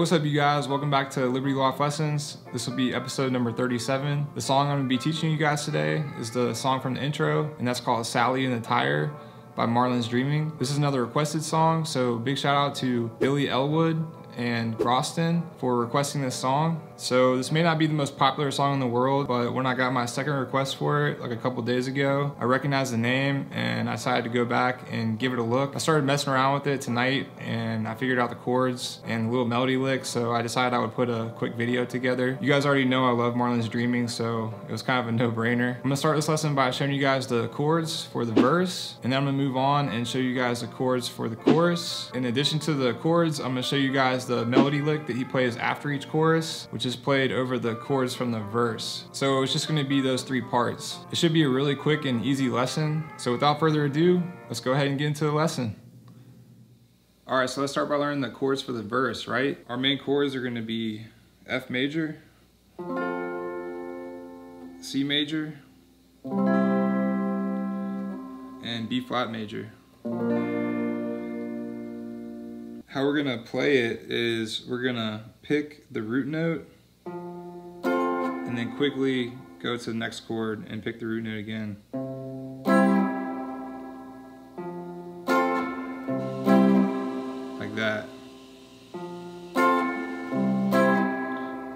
what's up you guys? Welcome back to Liberty Loft Lessons. This will be episode number 37. The song I'm gonna be teaching you guys today is the song from the intro, and that's called Sally and the Tyre by Marlins Dreaming. This is another requested song, so big shout out to Billy Elwood and Groston for requesting this song. So this may not be the most popular song in the world, but when I got my second request for it, like a couple days ago, I recognized the name and I decided to go back and give it a look. I started messing around with it tonight and I figured out the chords and the little melody lick, so I decided I would put a quick video together. You guys already know I love Marlins Dreaming, so it was kind of a no-brainer. I'm gonna start this lesson by showing you guys the chords for the verse, and then I'm gonna move on and show you guys the chords for the chorus. In addition to the chords, I'm gonna show you guys the melody lick that he plays after each chorus, which is played over the chords from the verse. So it's just gonna be those three parts. It should be a really quick and easy lesson. So without further ado, let's go ahead and get into the lesson. All right, so let's start by learning the chords for the verse, right? Our main chords are gonna be F major, C major, and B flat major how we're gonna play it is we're gonna pick the root note and then quickly go to the next chord and pick the root note again. Like that.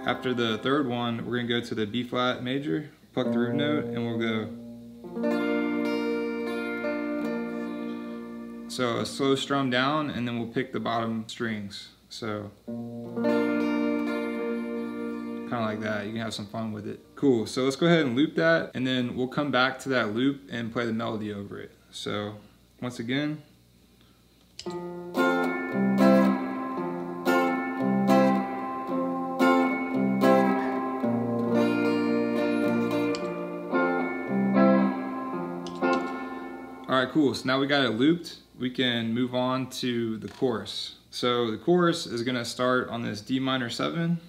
After the third one, we're gonna go to the B flat major, pluck the root note, and we'll go So a slow strum down and then we'll pick the bottom strings. So kind of like that. You can have some fun with it. Cool. So let's go ahead and loop that and then we'll come back to that loop and play the melody over it. So once again. All right, cool. So now we got it looped we can move on to the chorus. So the chorus is going to start on this D minor 7.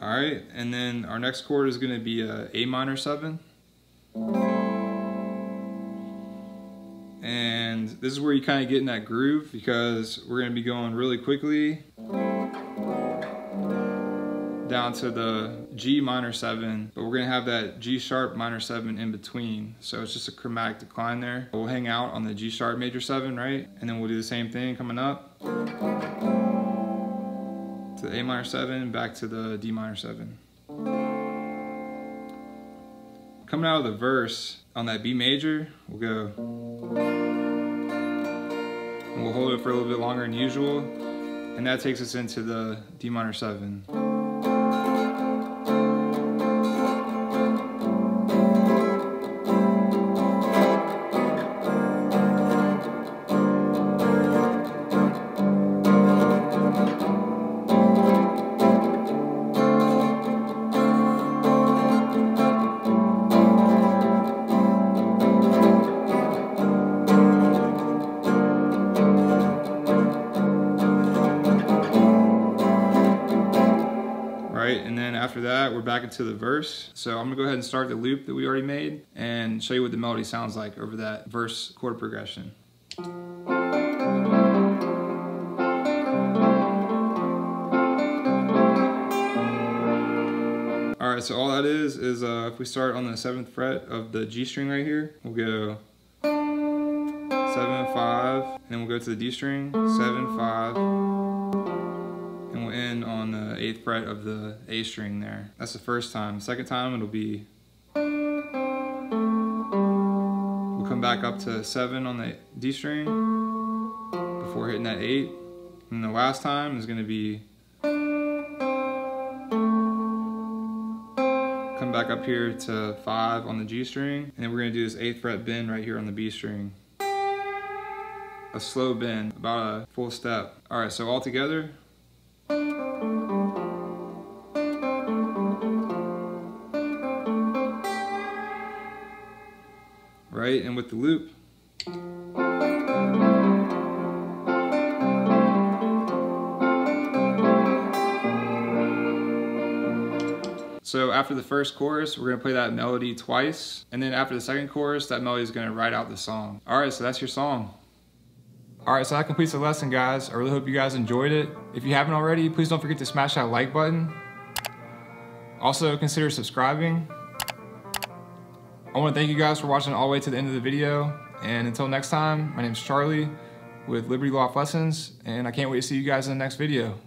Alright, and then our next chord is going to be a A minor 7. And this is where you kind of get in that groove because we're going to be going really quickly down to the G minor 7, but we're to have that G sharp minor 7 in between. So it's just a chromatic decline there. We'll hang out on the G sharp major 7, right? And then we'll do the same thing coming up to the A minor 7, back to the D minor 7. Coming out of the verse on that B major, we'll go and we'll hold it for a little bit longer than usual. And that takes us into the D minor 7. Into the verse. So I'm gonna go ahead and start the loop that we already made and show you what the melody sounds like over that verse chord progression. All right, so all that is, is uh, if we start on the seventh fret of the G string right here, we'll go seven, five, and then we'll go to the D string, seven, five, on the eighth fret of the A string there. That's the first time. Second time it'll be, we'll come back up to seven on the D string before hitting that eight. And the last time is gonna be, come back up here to five on the G string. And then we're gonna do this eighth fret bend right here on the B string a slow bend, about a full step. All right, so all together, right? And with the loop, So after the first chorus, we're gonna play that melody twice. And then after the second chorus, that melody is gonna write out the song. All right, so that's your song. All right, so that completes the lesson, guys. I really hope you guys enjoyed it. If you haven't already, please don't forget to smash that like button. Also, consider subscribing. I want to thank you guys for watching all the way to the end of the video. And until next time, my name is Charlie with Liberty Loft Lessons, and I can't wait to see you guys in the next video.